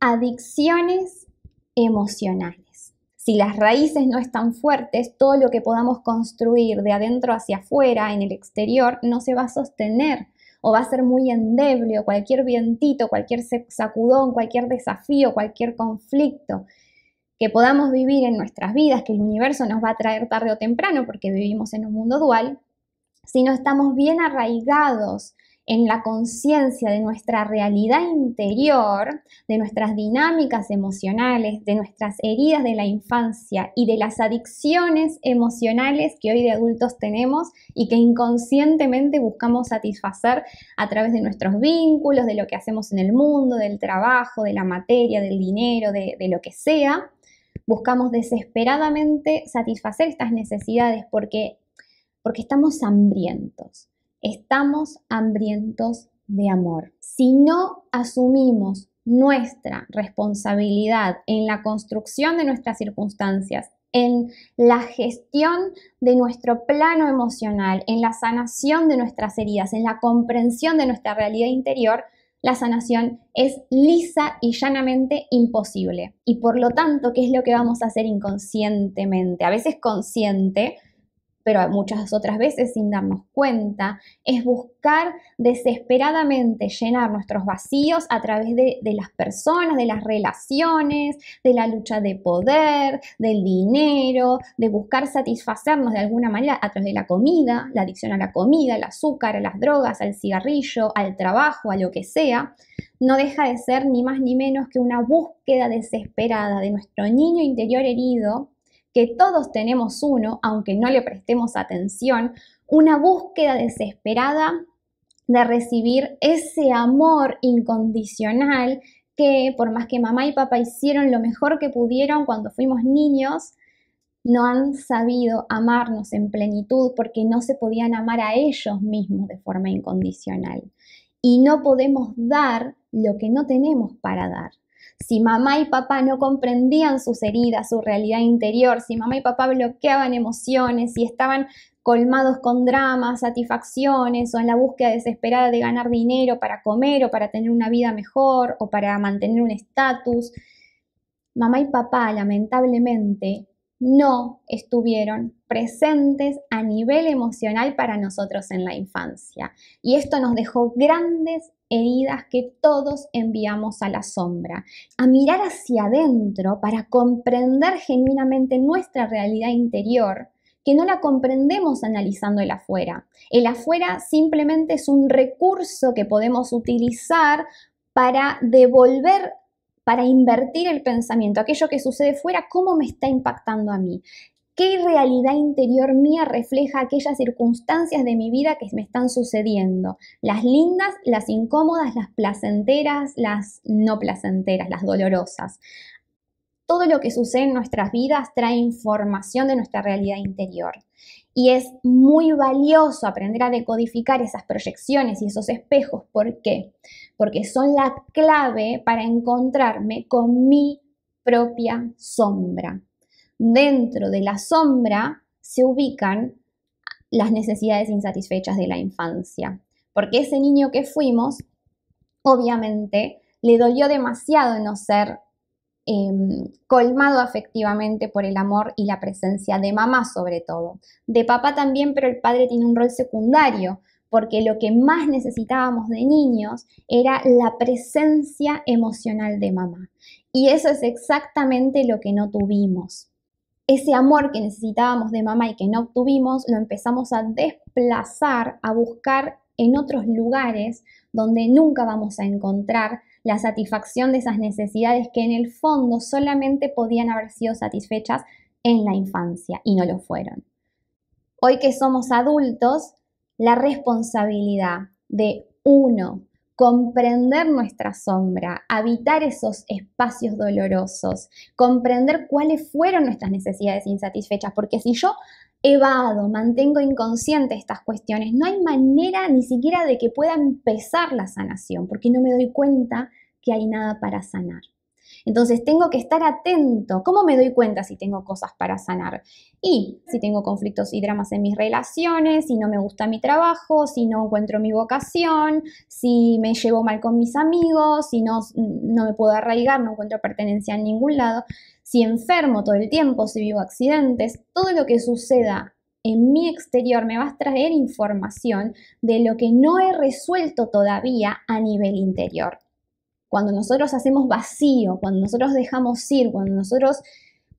adicciones emocionales. Si las raíces no están fuertes, todo lo que podamos construir de adentro hacia afuera, en el exterior, no se va a sostener o va a ser muy endeble o cualquier vientito, cualquier sacudón, cualquier desafío, cualquier conflicto que podamos vivir en nuestras vidas, que el universo nos va a traer tarde o temprano porque vivimos en un mundo dual, si no estamos bien arraigados en la conciencia de nuestra realidad interior, de nuestras dinámicas emocionales, de nuestras heridas de la infancia y de las adicciones emocionales que hoy de adultos tenemos y que inconscientemente buscamos satisfacer a través de nuestros vínculos, de lo que hacemos en el mundo, del trabajo, de la materia, del dinero, de, lo que sea. Buscamos desesperadamente satisfacer estas necesidades porque, porque estamos hambrientos estamos hambrientos de amor. Si no asumimos nuestra responsabilidad en la construcción de nuestras circunstancias, en la gestión de nuestro plano emocional, en la sanación de nuestras heridas, en la comprensión de nuestra realidad interior, la sanación es lisa y llanamente imposible. Y por lo tanto, ¿qué es lo que vamos a hacer inconscientemente? A veces consciente, pero muchas otras veces sin darnos cuenta, es buscar desesperadamente llenar nuestros vacíos a través de, las personas, de las relaciones, de la lucha de poder, del dinero, de buscar satisfacernos de alguna manera a través de la comida, la adicción a la comida, al azúcar, a las drogas, al cigarrillo, al trabajo, a lo que sea, no deja de ser ni más ni menos que una búsqueda desesperada de nuestro niño interior herido que todos tenemos uno, aunque no le prestemos atención, una búsqueda desesperada de recibir ese amor incondicional que por más que mamá y papá hicieron lo mejor que pudieron cuando fuimos niños, no han sabido amarnos en plenitud porque no se podían amar a ellos mismos de forma incondicional. Y no podemos dar lo que no tenemos para dar si mamá y papá no comprendían sus heridas, su realidad interior, si mamá y papá bloqueaban emociones, si estaban colmados con dramas, satisfacciones o en la búsqueda desesperada de ganar dinero para comer o para tener una vida mejor o para mantener un estatus, mamá y papá lamentablemente no estuvieron presentes a nivel emocional para nosotros en la infancia. Y esto nos dejó grandes heridas que todos enviamos a la sombra, a mirar hacia adentro para comprender genuinamente nuestra realidad interior, que no la comprendemos analizando el afuera. El afuera simplemente es un recurso que podemos utilizar para devolver para invertir el pensamiento, aquello que sucede fuera, cómo me está impactando a mí. ¿Qué realidad interior mía refleja aquellas circunstancias de mi vida que me están sucediendo? Las lindas, las incómodas, las placenteras, las no placenteras, las dolorosas. Todo lo que sucede en nuestras vidas trae información de nuestra realidad interior. Y es muy valioso aprender a decodificar esas proyecciones y esos espejos. ¿Por qué? Porque son la clave para encontrarme con mi propia sombra dentro de la sombra se ubican las necesidades insatisfechas de la infancia. Porque ese niño que fuimos, obviamente, le dolió demasiado no ser em, colmado afectivamente por el amor y la presencia de mamá sobre todo. De papá también, pero el padre tiene un rol secundario, porque lo que más necesitábamos de niños era la presencia emocional de mamá. Y eso es exactamente lo que no tuvimos ese amor que necesitábamos de mamá y que no obtuvimos, lo empezamos a desplazar, a buscar en otros lugares donde nunca vamos a encontrar la satisfacción de esas necesidades que en el fondo solamente podían haber sido satisfechas en la infancia y no lo fueron. Hoy que somos adultos, la responsabilidad de uno comprender nuestra sombra, habitar esos espacios dolorosos, comprender cuáles fueron nuestras necesidades insatisfechas, porque si yo evado, mantengo inconsciente estas cuestiones, no hay manera ni siquiera de que pueda empezar la sanación, porque no me doy cuenta que hay nada para sanar. Entonces tengo que estar atento. ¿Cómo me doy cuenta si tengo cosas para sanar? Y si tengo conflictos y dramas en mis relaciones, si no me gusta mi trabajo, si no encuentro mi vocación, si me llevo mal con mis amigos, si no, no me puedo arraigar, no encuentro pertenencia en ningún lado, si enfermo todo el tiempo, si vivo accidentes, todo lo que suceda en mi exterior me va a traer información de lo que no he resuelto todavía a nivel interior. Cuando nosotros hacemos vacío, cuando nosotros dejamos ir, cuando nosotros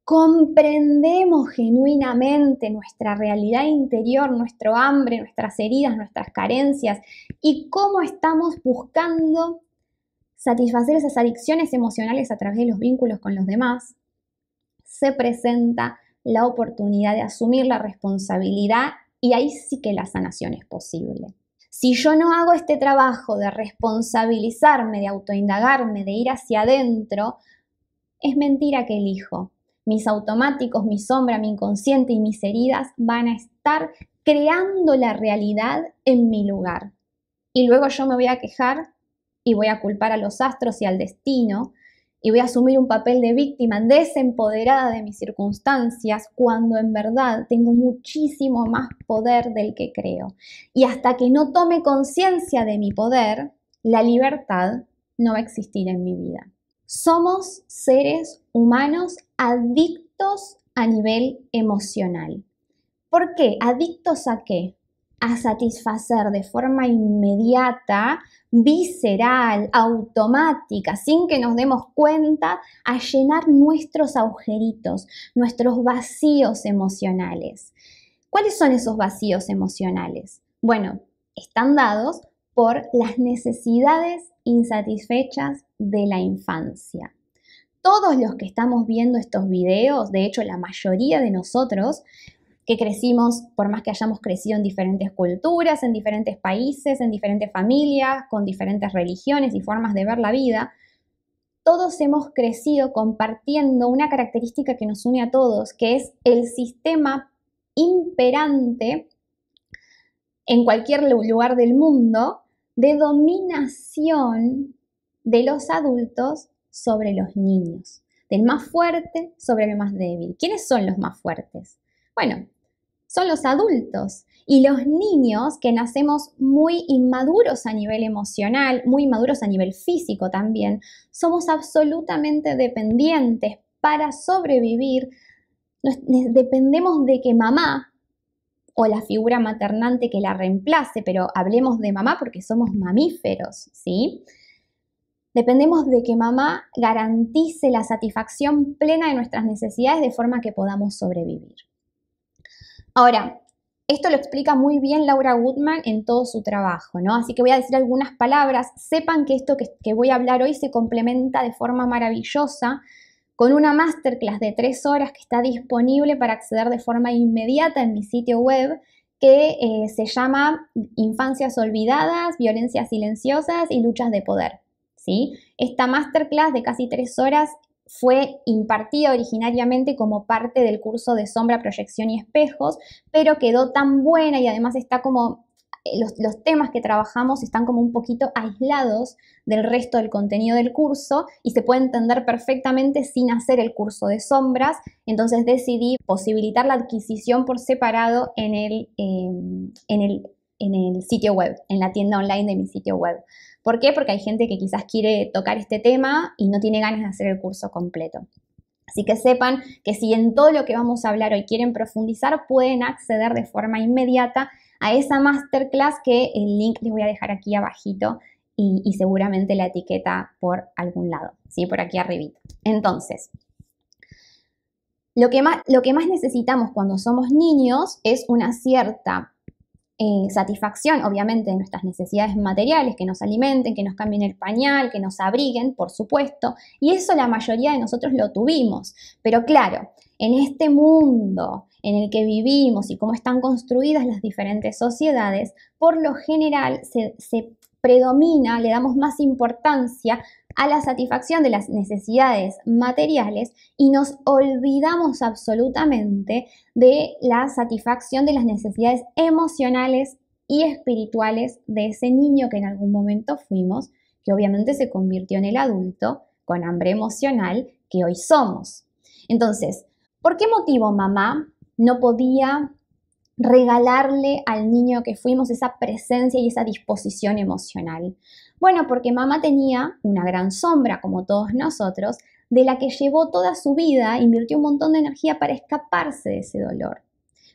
comprendemos genuinamente nuestra realidad interior, nuestro hambre, nuestras heridas, nuestras carencias y cómo estamos buscando satisfacer esas adicciones emocionales a través de los vínculos con los demás, se presenta la oportunidad de asumir la responsabilidad y ahí sí que la sanación es posible. Si yo no hago este trabajo de responsabilizarme, de autoindagarme, de ir hacia adentro, es mentira que elijo. Mis automáticos, mi sombra, mi inconsciente y mis heridas van a estar creando la realidad en mi lugar. Y luego yo me voy a quejar y voy a culpar a los astros y al destino y voy a asumir un papel de víctima desempoderada de mis circunstancias cuando en verdad tengo muchísimo más poder del que creo. Y hasta que no tome conciencia de mi poder, la libertad no va a existir en mi vida. Somos seres humanos adictos a nivel emocional. ¿Por qué? ¿Adictos a qué? A satisfacer de forma inmediata visceral, automática, sin que nos demos cuenta, a llenar nuestros agujeritos, nuestros vacíos emocionales. ¿Cuáles son esos vacíos emocionales? Bueno, están dados por las necesidades insatisfechas de la infancia. Todos los que estamos viendo estos videos, de hecho la mayoría de nosotros, que crecimos, por más que hayamos crecido en diferentes culturas, en diferentes países, en diferentes familias, con diferentes religiones y formas de ver la vida, todos hemos crecido compartiendo una característica que nos une a todos, que es el sistema imperante en cualquier lugar del mundo de dominación de los adultos sobre los niños, del más fuerte sobre el más débil. ¿Quiénes son los más fuertes? Bueno, son los adultos. Y los niños que nacemos muy inmaduros a nivel emocional, muy inmaduros a nivel físico también, somos absolutamente dependientes para sobrevivir. dependemos de que mamá o la figura maternante que la reemplace, pero hablemos de mamá porque somos mamíferos, ¿sí? Dependemos de que mamá garantice la satisfacción plena de nuestras necesidades de forma que podamos sobrevivir. Ahora, esto lo explica muy bien Laura Goodman en todo su trabajo, ¿no? Así que voy a decir algunas palabras. Sepan que esto que, voy a hablar hoy se complementa de forma maravillosa con una masterclass de tres horas que está disponible para acceder de forma inmediata en mi sitio web que eh, se llama Infancias Olvidadas, Violencias Silenciosas y Luchas de Poder. ¿sí? Esta masterclass de casi tres horas fue impartida originariamente como parte del curso de sombra, proyección y espejos, pero quedó tan buena y además está como eh, los, temas que trabajamos están como un poquito aislados del resto del contenido del curso y se puede entender perfectamente sin hacer el curso de sombras. Entonces decidí posibilitar la adquisición por separado en el, em, en el, en el sitio web, en la tienda online de mi sitio web. ¿Por qué? Porque hay gente que quizás quiere tocar este tema y no tiene ganas de hacer el curso completo. Así que sepan que si en todo lo que vamos a hablar hoy quieren profundizar, pueden acceder de forma inmediata a esa masterclass que el link les voy a dejar aquí abajito y, seguramente la etiqueta por algún lado, ¿sí? por aquí arribita. Entonces, lo que, más, lo que más necesitamos cuando somos niños es una cierta eh, satisfacción, obviamente, de nuestras necesidades materiales, que nos alimenten, que nos cambien el pañal, que nos abriguen, por supuesto, y eso la mayoría de nosotros lo tuvimos. Pero claro, en este mundo en el que vivimos y cómo están construidas las diferentes sociedades, por lo general se, se predomina, le damos más importancia a la satisfacción de las necesidades materiales y nos olvidamos absolutamente de la satisfacción de las necesidades emocionales y espirituales de ese niño que en algún momento fuimos, que obviamente se convirtió en el adulto con hambre emocional que hoy somos. Entonces, ¿por qué motivo mamá no podía regalarle al niño que fuimos esa presencia y esa disposición emocional? Bueno, porque mamá tenía una gran sombra, como todos nosotros, de la que llevó toda su vida, invirtió un montón de energía para escaparse de ese dolor.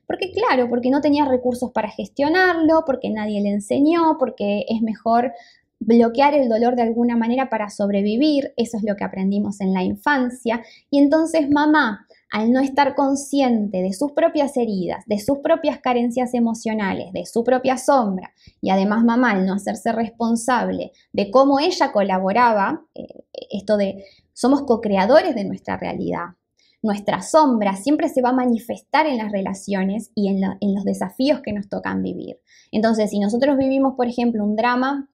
Porque claro, porque no tenía recursos para gestionarlo, porque nadie le enseñó, porque es mejor bloquear el dolor de alguna manera para sobrevivir, eso es lo que aprendimos en la infancia, y entonces mamá, al no estar consciente de sus propias heridas, de sus propias carencias emocionales, de su propia sombra, y además mamá al no hacerse responsable de cómo ella colaboraba, eh, esto de somos co-creadores de nuestra realidad, nuestra sombra siempre se va a manifestar en las relaciones y en, los desafíos que nos tocan vivir. Entonces, si nosotros vivimos, por ejemplo, un drama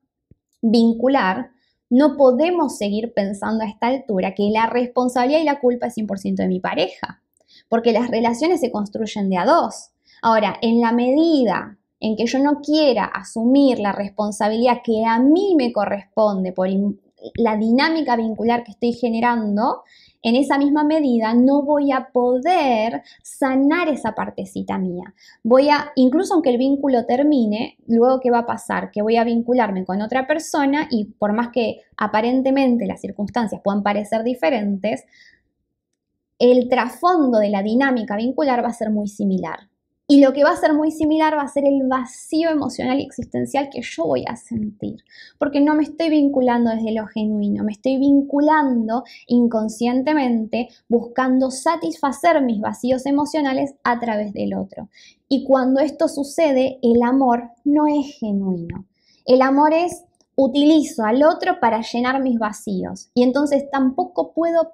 vincular, no podemos seguir pensando a esta altura que la responsabilidad y la culpa es 100% de mi pareja, porque las relaciones se construyen de a dos. Ahora, en la medida en que yo no quiera asumir la responsabilidad que a mí me corresponde por la dinámica vincular que estoy generando, en esa misma medida no voy a poder sanar esa partecita mía. Voy a, incluso aunque el vínculo termine, luego qué va a pasar? Que voy a vincularme con otra persona y por más que aparentemente las circunstancias puedan parecer diferentes, el trasfondo de la dinámica vincular va a ser muy similar. Y lo que va a ser muy similar va a ser el vacío emocional y existencial que yo voy a sentir, porque no me estoy vinculando desde lo genuino, me estoy vinculando inconscientemente buscando satisfacer mis vacíos emocionales a través del otro. Y cuando esto sucede, el amor no es genuino. El amor es utilizo al otro para llenar mis vacíos y entonces tampoco puedo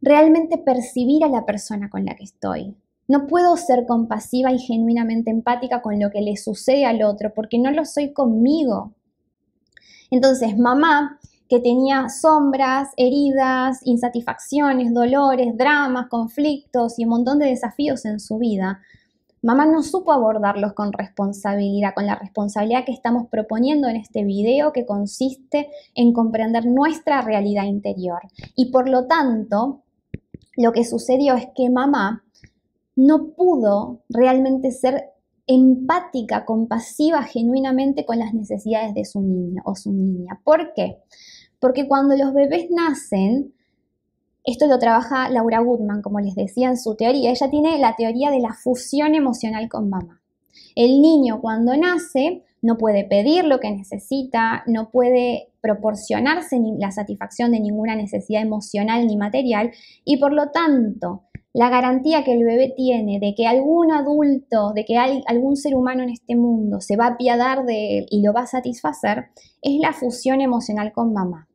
realmente percibir a la persona con la que estoy. No puedo ser compasiva y genuinamente empática con lo que le sucede al otro porque no lo soy conmigo. Entonces, mamá, que tenía sombras, heridas, insatisfacciones, dolores, dramas, conflictos y un montón de desafíos en su vida, mamá no supo abordarlos con responsabilidad, con la responsabilidad que estamos proponiendo en este video que consiste en comprender nuestra realidad interior. Y por lo tanto, lo que sucedió es que mamá no pudo realmente ser empática, compasiva genuinamente con las necesidades de su niño o su niña. ¿Por qué? Porque cuando los bebés nacen, esto lo trabaja Laura Goodman, como les decía en su teoría, ella tiene la teoría de la fusión emocional con mamá. El niño cuando nace no puede pedir lo que necesita, no puede proporcionarse la satisfacción de ninguna necesidad emocional ni material y por lo tanto la garantía que el bebé tiene de que algún adulto, de que hay algún ser humano en este mundo se va a apiadar de él y lo va a satisfacer, es la fusión emocional con mamá.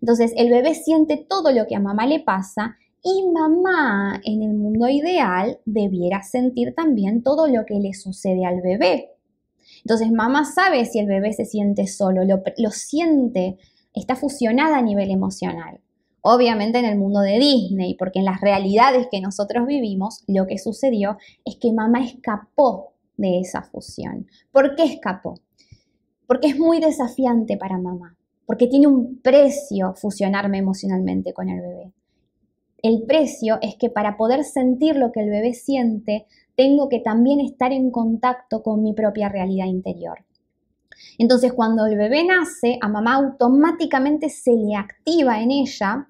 Entonces el bebé siente todo lo que a mamá le pasa y mamá en el mundo ideal debiera sentir también todo lo que le sucede al bebé. Entonces mamá sabe si el bebé se siente solo, lo, lo siente, está fusionada a nivel emocional. Obviamente en el mundo de Disney, porque en las realidades que nosotros vivimos, lo que sucedió es que mamá escapó de esa fusión. ¿Por qué escapó? Porque es muy desafiante para mamá, porque tiene un precio fusionarme emocionalmente con el bebé. El precio es que para poder sentir lo que el bebé siente, tengo que también estar en contacto con mi propia realidad interior. Entonces, cuando el bebé nace, a mamá automáticamente se le activa en ella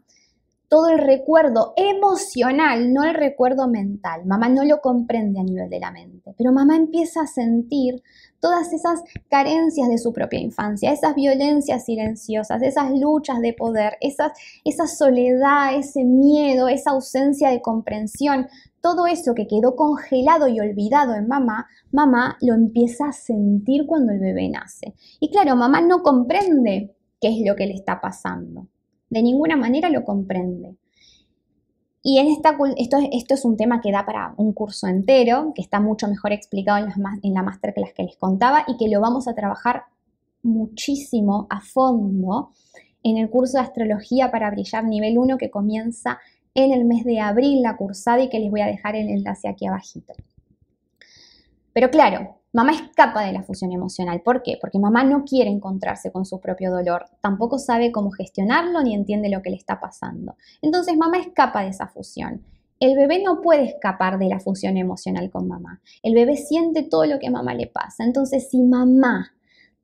todo el recuerdo emocional, no el recuerdo mental. Mamá no lo comprende a nivel de la mente, pero mamá empieza a sentir todas esas carencias de su propia infancia, esas violencias silenciosas, esas luchas de poder, esas, esa soledad, ese miedo, esa ausencia de comprensión, todo eso que quedó congelado y olvidado en mamá, mamá lo empieza a sentir cuando el bebé nace. Y claro, mamá no comprende qué es lo que le está pasando. De ninguna manera lo comprende. Y en esta, esto, esto es un tema que da para un curso entero, que está mucho mejor explicado en, en la masterclass que les contaba y que lo vamos a trabajar muchísimo a fondo en el curso de astrología para brillar nivel 1 que comienza en el mes de abril la cursada y que les voy a dejar el enlace aquí abajito. Pero claro, Mamá escapa de la fusión emocional. ¿Por qué? Porque mamá no quiere encontrarse con su propio dolor, tampoco sabe cómo gestionarlo ni entiende lo que le está pasando. Entonces mamá escapa de esa fusión. El bebé no puede escapar de la fusión emocional con mamá. El bebé siente todo lo que a mamá le pasa. Entonces si mamá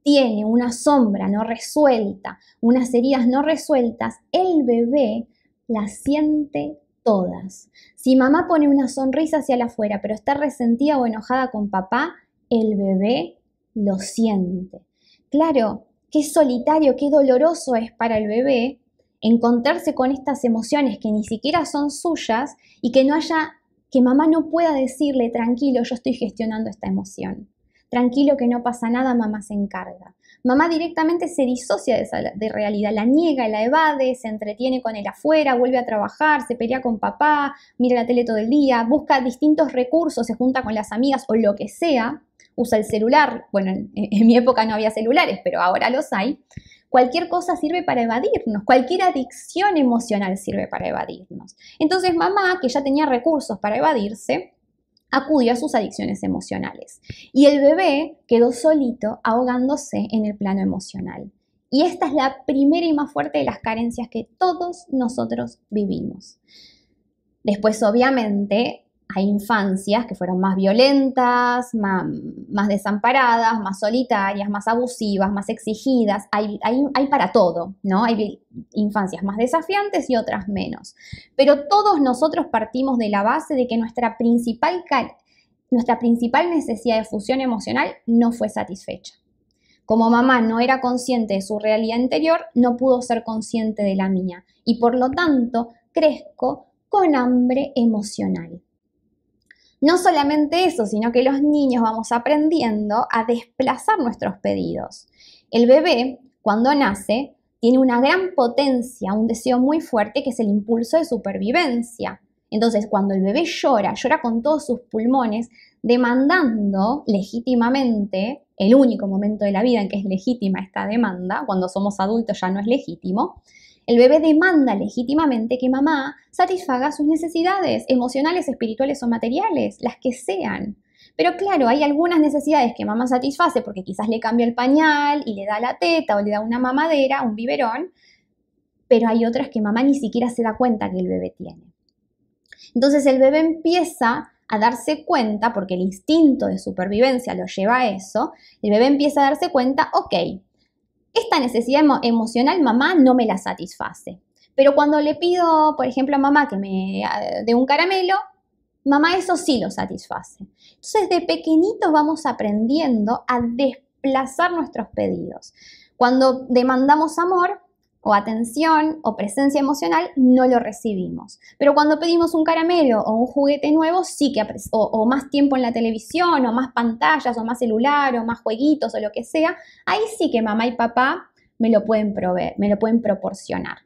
tiene una sombra no resuelta, unas heridas no resueltas, el bebé las siente todas. Si mamá pone una sonrisa hacia afuera, pero está resentida o enojada con papá, el bebé lo siente. Claro, qué solitario, qué doloroso es para el bebé encontrarse con estas emociones que ni siquiera son suyas y que no haya, que mamá no pueda decirle, tranquilo, yo estoy gestionando esta emoción. Tranquilo que no pasa nada, mamá se encarga. Mamá directamente se disocia de, esa, de realidad, la niega, la evade, se entretiene con él afuera, vuelve a trabajar, se pelea con papá, mira la tele todo el día, busca distintos recursos, se junta con las amigas o lo que sea, usa el celular. Bueno, en, en mi época no había celulares, pero ahora los hay. Cualquier cosa sirve para evadirnos, cualquier adicción emocional sirve para evadirnos. Entonces mamá, que ya tenía recursos para evadirse, acudió a sus adicciones emocionales. Y el bebé quedó solito ahogándose en el plano emocional. Y esta es la primera y más fuerte de las carencias que todos nosotros vivimos. Después, obviamente, hay infancias que fueron más violentas, más, desamparadas, más solitarias, más abusivas, más exigidas. Hay, para todo, ¿no? Hay infancias más desafiantes y otras menos. Pero todos nosotros partimos de la base de que nuestra principal necesidad de fusión emocional no fue satisfecha. Como mamá no era consciente de su realidad interior, no pudo ser consciente de la mía y por lo tanto crezco con hambre emocional. No solamente eso, sino que los niños vamos aprendiendo a desplazar nuestros pedidos. El bebé, cuando nace, tiene una gran potencia, un deseo muy fuerte que es el impulso de supervivencia. Entonces, cuando el bebé llora, llora con todos sus pulmones, demandando legítimamente, el único momento de la vida en que es legítima esta demanda, cuando somos adultos ya no es legítimo, el bebé demanda legítimamente que mamá satisfaga sus necesidades emocionales, espirituales o materiales, las que sean. Pero claro, hay algunas necesidades que mamá satisface porque quizás le cambia el pañal y le da la teta o le da una mamadera, un biberón, pero hay otras que mamá ni siquiera se da cuenta que el bebé tiene. Entonces el bebé empieza a darse cuenta, porque el instinto de supervivencia lo lleva a eso, el bebé empieza a darse cuenta, ok, esta necesidad emocional mamá no me la satisface. Pero cuando le pido, por ejemplo, a mamá que me dé un caramelo, mamá eso sí lo satisface. Entonces, de pequeñitos vamos aprendiendo a desplazar nuestros pedidos. Cuando demandamos amor, o atención o presencia emocional, no lo recibimos. Pero cuando pedimos un caramelo o un juguete nuevo, sí que, o, más tiempo en la televisión, o más pantallas, o más celular, o más jueguitos, o lo que sea, ahí sí que mamá y papá me lo pueden proveer, me lo pueden proporcionar.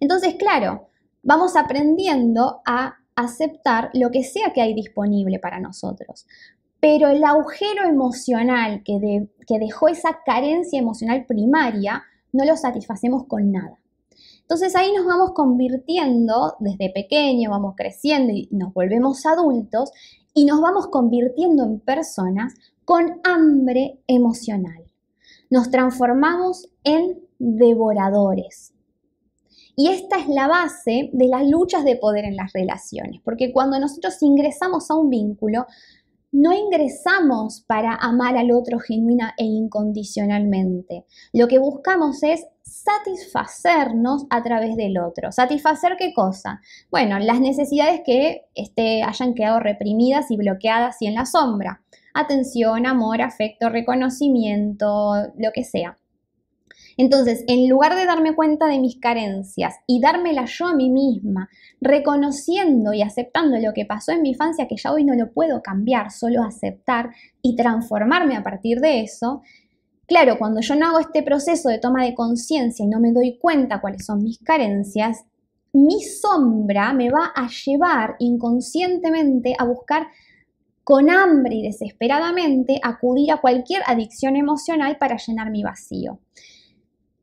Entonces, claro, vamos aprendiendo a aceptar lo que sea que hay disponible para nosotros. Pero el agujero emocional que, que dejó esa carencia emocional primaria no lo satisfacemos con nada. Entonces ahí nos vamos convirtiendo, desde pequeño vamos creciendo y nos volvemos adultos y nos vamos convirtiendo en personas con hambre emocional. Nos transformamos en devoradores. Y esta es la base de las luchas de poder en las relaciones, porque cuando nosotros ingresamos a un vínculo, no ingresamos para amar al otro genuina e incondicionalmente. Lo que buscamos es satisfacernos a través del otro. ¿Satisfacer qué cosa? Bueno, las necesidades que este, hayan quedado reprimidas y bloqueadas y en la sombra. Atención, amor, afecto, reconocimiento, lo que sea. Entonces, en lugar de darme cuenta de mis carencias y dármela yo a mí misma, reconociendo y aceptando lo que pasó en mi infancia, que ya hoy no lo puedo cambiar, solo aceptar y transformarme a partir de eso, claro, cuando yo no hago este proceso de toma de conciencia y no me doy cuenta cuáles son mis carencias, mi sombra me va a llevar inconscientemente a buscar con hambre y desesperadamente acudir a cualquier adicción emocional para llenar mi vacío.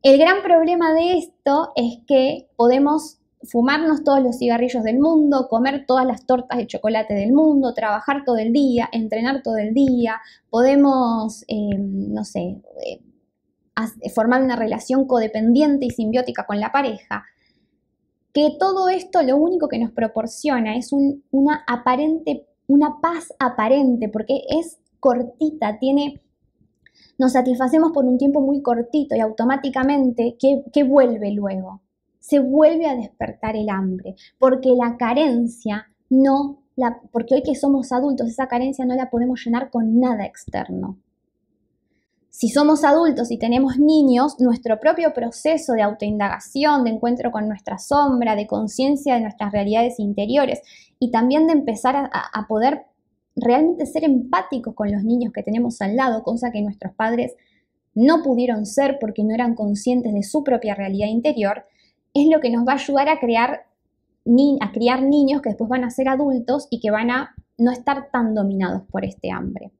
El gran problema de esto es que podemos fumarnos todos los cigarrillos del mundo, comer todas las tortas de chocolate del mundo, trabajar todo el día, entrenar todo el día, podemos, eh, no sé, eh, formar una relación codependiente y simbiótica con la pareja, que todo esto lo único que nos proporciona es una aparente, una paz aparente, porque es cortita, tiene, nos satisfacemos por un tiempo muy cortito y automáticamente, ¿qué, vuelve luego? Se vuelve a despertar el hambre, porque la carencia no, la, porque hoy que somos adultos, esa carencia no la podemos llenar con nada externo. Si somos adultos y tenemos niños, nuestro propio proceso de autoindagación, de encuentro con nuestra sombra, de conciencia de nuestras realidades interiores y también de empezar a, poder realmente ser empáticos con los niños que tenemos al lado, cosa que nuestros padres no pudieron ser porque no eran conscientes de su propia realidad interior, es lo que nos va a ayudar a crear a criar niños que después van a ser adultos y que van a no estar tan dominados por este hambre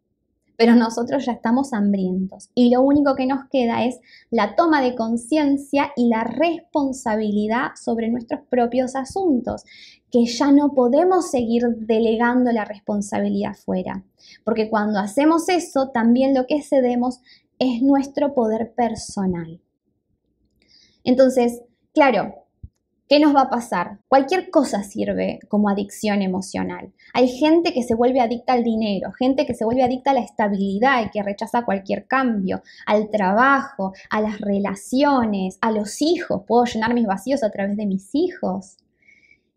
pero nosotros ya estamos hambrientos y lo único que nos queda es la toma de conciencia y la responsabilidad sobre nuestros propios asuntos, que ya no podemos seguir delegando la responsabilidad fuera, porque cuando hacemos eso también lo que cedemos es nuestro poder personal. Entonces, claro, ¿Qué nos va a pasar? Cualquier cosa sirve como adicción emocional. Hay gente que se vuelve adicta al dinero, gente que se vuelve adicta a la estabilidad y que rechaza cualquier cambio, al trabajo, a las relaciones, a los hijos. Puedo llenar mis vacíos a través de mis hijos.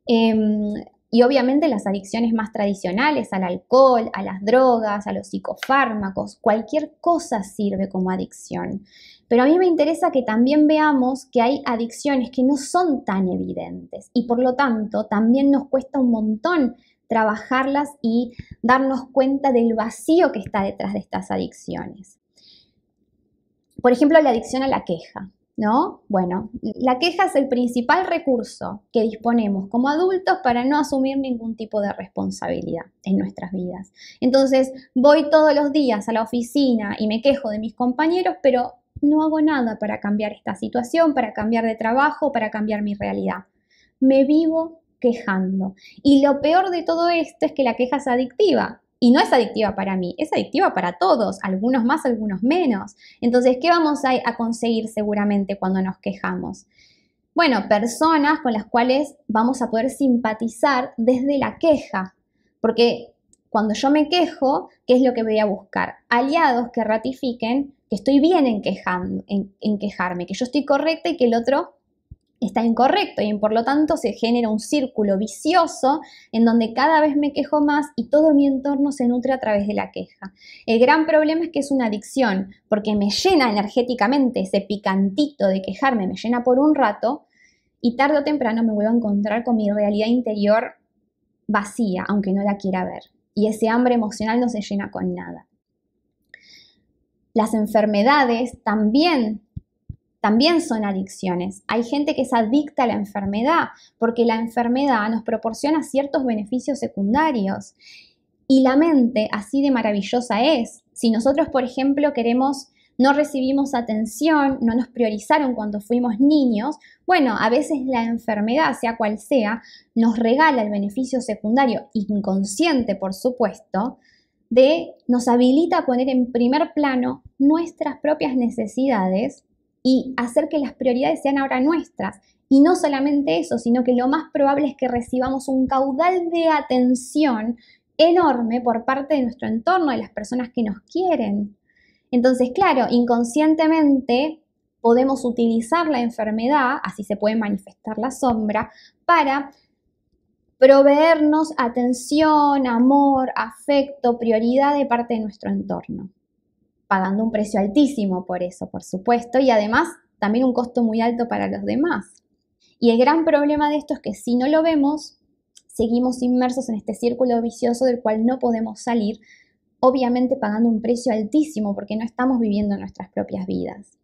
Em, y obviamente las adicciones más tradicionales, al alcohol, a las drogas, a los psicofármacos, cualquier cosa sirve como adicción. Pero a mí me interesa que también veamos que hay adicciones que no son tan evidentes y por lo tanto también nos cuesta un montón trabajarlas y darnos cuenta del vacío que está detrás de estas adicciones. Por ejemplo, la adicción a la queja. ¿no? Bueno, la queja es el principal recurso que disponemos como adultos para no asumir ningún tipo de responsabilidad en nuestras vidas. Entonces, voy todos los días a la oficina y me quejo de mis compañeros, pero no hago nada para cambiar esta situación, para cambiar de trabajo, para cambiar mi realidad. Me vivo quejando. Y lo peor de todo esto es que la queja es adictiva. Y no es adictiva para mí, es adictiva para todos, algunos más, algunos menos. Entonces, ¿qué vamos a, conseguir seguramente cuando nos quejamos? Bueno, personas con las cuales vamos a poder simpatizar desde la queja, porque cuando yo me quejo, ¿qué es lo que voy a buscar? Aliados que ratifiquen que estoy bien en, en quejarme, que yo estoy correcta y que el otro está incorrecto y por lo tanto se genera un círculo vicioso en donde cada vez me quejo más y todo mi entorno se nutre a través de la queja. El gran problema es que es una adicción porque me llena energéticamente ese picantito de quejarme, me llena por un rato y tarde o temprano me vuelvo a encontrar con mi realidad interior vacía, aunque no la quiera ver. Y ese hambre emocional no se llena con nada. Las enfermedades también también son adicciones. Hay gente que es adicta a la enfermedad porque la enfermedad nos proporciona ciertos beneficios secundarios. Y la mente así de maravillosa es. Si nosotros, por ejemplo, queremos, no recibimos atención, no nos priorizaron cuando fuimos niños, bueno, a veces la enfermedad, sea cual sea, nos regala el beneficio secundario, inconsciente por supuesto, de nos habilita a poner en primer plano nuestras propias necesidades y hacer que las prioridades sean ahora nuestras. Y no solamente eso, sino que lo más probable es que recibamos un caudal de atención enorme por parte de nuestro entorno, de las personas que nos quieren. Entonces, claro, inconscientemente podemos utilizar la enfermedad, así se puede manifestar la sombra, para proveernos atención, amor, afecto, prioridad de parte de nuestro entorno pagando un precio altísimo por eso, por supuesto, y además también un costo muy alto para los demás. Y el gran problema de esto es que si no lo vemos, seguimos inmersos en este círculo vicioso del cual no podemos salir, obviamente pagando un precio altísimo porque no estamos viviendo nuestras propias vidas.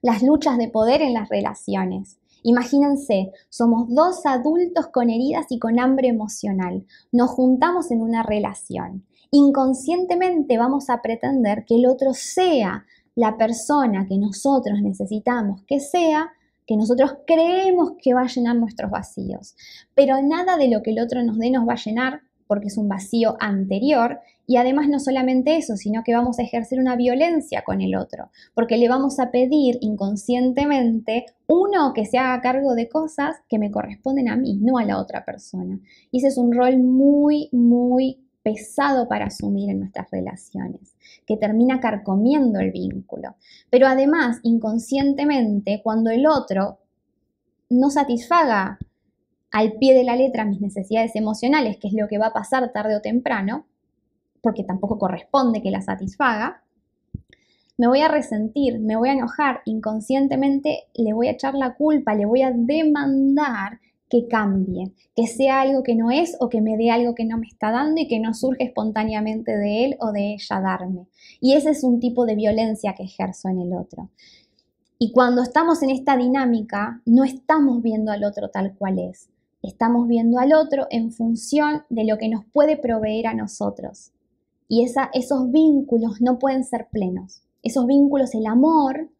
Las luchas de poder en las relaciones. Imagínense, somos dos adultos con heridas y con hambre emocional. Nos juntamos en una relación inconscientemente vamos a pretender que el otro sea la persona que nosotros necesitamos que sea, que nosotros creemos que va a llenar nuestros vacíos, pero nada de lo que el otro nos dé nos va a llenar porque es un vacío anterior y además no solamente eso, sino que vamos a ejercer una violencia con el otro, porque le vamos a pedir inconscientemente, uno, que se haga cargo de cosas que me corresponden a mí, no a la otra persona. Y ese es un rol muy, muy pesado para asumir en nuestras relaciones, que termina carcomiendo el vínculo. Pero además, inconscientemente, cuando el otro no satisfaga al pie de la letra mis necesidades emocionales, que es lo que va a pasar tarde o temprano, porque tampoco corresponde que la satisfaga, me voy a resentir, me voy a enojar, inconscientemente le voy a echar la culpa, le voy a demandar que cambie, que sea algo que no es o que me dé algo que no me está dando y que no surge espontáneamente de él o de ella darme. Y ese es un tipo de violencia que ejerzo en el otro. Y cuando estamos en esta dinámica, no estamos viendo al otro tal cual es. Estamos viendo al otro en función de lo que nos puede proveer a nosotros. Y esos vínculos no pueden ser plenos. Esos vínculos, el amor,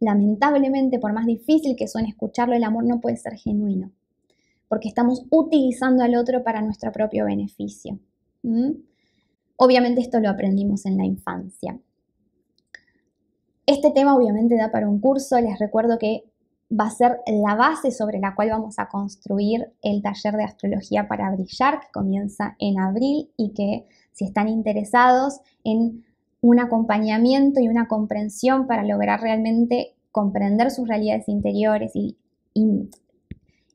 lamentablemente, por más difícil que suene escucharlo, el amor no puede ser genuino. Porque estamos utilizando al otro para nuestro propio beneficio. Obviamente esto lo aprendimos en la infancia. Este tema obviamente da para un curso. Les recuerdo que va a ser la base sobre la cual vamos a construir el taller de astrología para brillar que comienza en abril y que si están interesados en un acompañamiento y una comprensión para lograr realmente comprender sus realidades interiores y,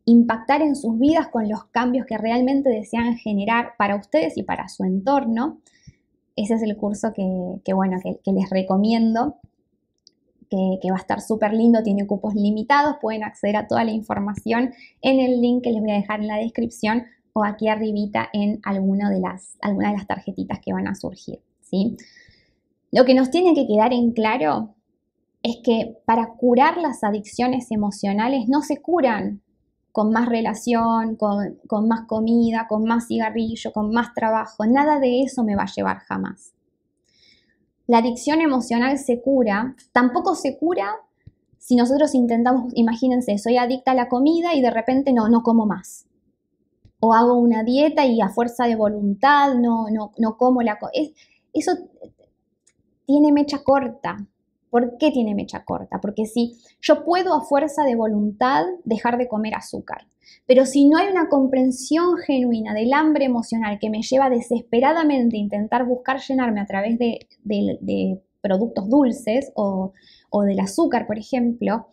impactar en sus vidas con los cambios que realmente desean generar para ustedes y para su entorno, ese es el curso que, bueno, que les recomiendo que, va a estar súper lindo, tiene cupos limitados, pueden acceder a toda la información en el link que les voy a dejar en la descripción o aquí arribita en alguna de las, alguna de las tarjetitas que van a surgir. ¿sí? Lo que nos tiene que quedar en claro es que para curar las adicciones emocionales no se curan con más relación, con, con, más comida, con más cigarrillo, con más trabajo. Nada de eso me va a llevar jamás. La adicción emocional se cura, tampoco se cura si nosotros intentamos, imagínense, soy adicta a la comida y de repente no, no como más. O hago una dieta y a fuerza de voluntad no, no, no como la comida. Eso tiene mecha corta. ¿Por qué tiene mecha corta? Porque si yo puedo a fuerza de voluntad dejar de comer azúcar, pero si no hay una comprensión genuina del hambre emocional que me lleva desesperadamente a intentar buscar llenarme a través de, productos dulces o, del azúcar, por ejemplo,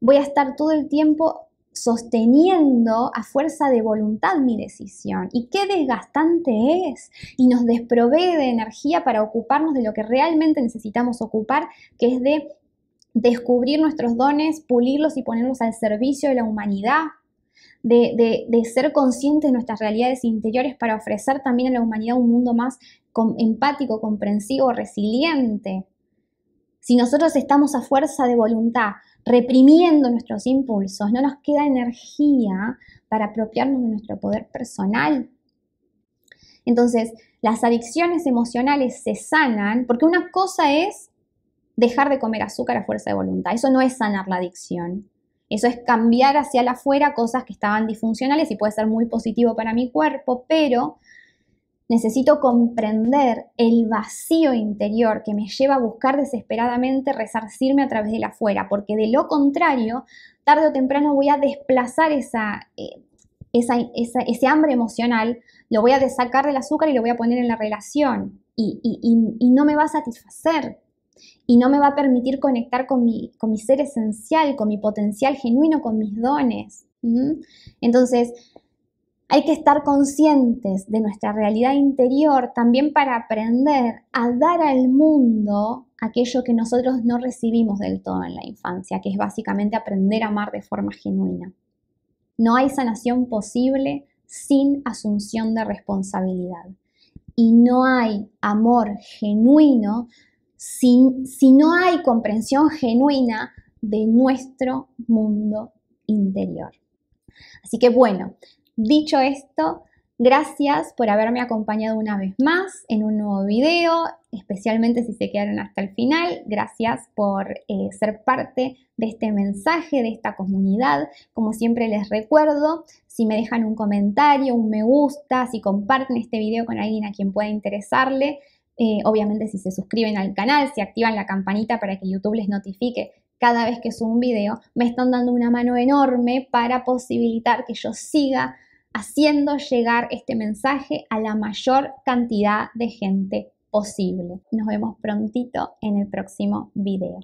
voy a estar todo el tiempo sosteniendo a fuerza de voluntad mi decisión. Y qué desgastante es. Y nos desprovee de energía para ocuparnos de lo que realmente necesitamos ocupar, que es de descubrir nuestros dones, pulirlos y ponerlos al servicio de la humanidad, de, ser conscientes de nuestras realidades interiores para ofrecer también a la humanidad un mundo más empático, comprensivo, resiliente. Si nosotros estamos a fuerza de voluntad reprimiendo nuestros impulsos, no nos queda energía para apropiarnos de nuestro poder personal. Entonces, las adicciones emocionales se sanan porque una cosa es dejar de comer azúcar a fuerza de voluntad. Eso no es sanar la adicción. Eso es cambiar hacia afuera cosas que estaban disfuncionales y puede ser muy positivo para mi cuerpo, pero necesito comprender el vacío interior que me lleva a buscar desesperadamente resarcirme a través de la afuera, porque de lo contrario, tarde o temprano voy a desplazar esa, eh, ese hambre emocional, lo voy a desacar del azúcar y lo voy a poner en la relación. Y, y no me va a satisfacer. Y no me va a permitir conectar con mi, con mi ser esencial, con mi potencial genuino, con mis dones. Entonces, hay que estar conscientes de nuestra realidad interior también para aprender a dar al mundo aquello que nosotros no recibimos del todo en la infancia, que es básicamente aprender a amar de forma genuina. No hay sanación posible sin asunción de responsabilidad. Y no hay amor genuino si, no hay comprensión genuina de nuestro mundo interior. Así que bueno, dicho esto, Gracias por haberme acompañado una vez más en un nuevo video, especialmente si se quedaron hasta el final. Gracias por eh, ser parte de este mensaje, de esta comunidad. Como siempre les recuerdo, si me dejan un comentario, un me gusta, si comparten este video con alguien a quien pueda interesarle, eh, obviamente si se suscriben al canal, si activan la campanita para que YouTube les notifique cada vez que subo un video, me están dando una mano enorme para posibilitar que yo siga haciendo llegar este mensaje a la mayor cantidad de gente posible. Nos vemos prontito en el próximo video.